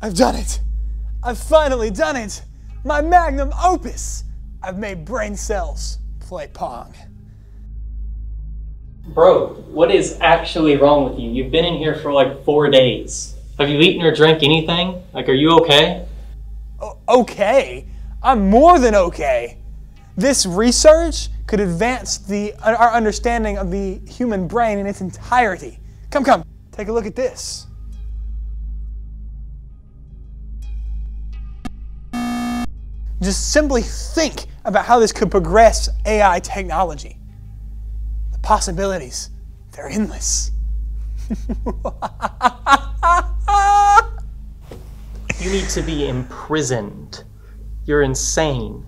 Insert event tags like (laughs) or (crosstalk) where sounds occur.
I've done it. I've finally done it. My magnum opus. I've made brain cells play Pong. Bro, what is actually wrong with you? You've been in here for like four days. Have you eaten or drank anything? Like, are you okay? O- okay. I'm more than okay. This research could advance the, our understanding of the human brain in its entirety. Come, come, take a look at this. Just simply think about how this could progress AI technology. The possibilities, they're endless. (laughs) You need to be imprisoned. You're insane.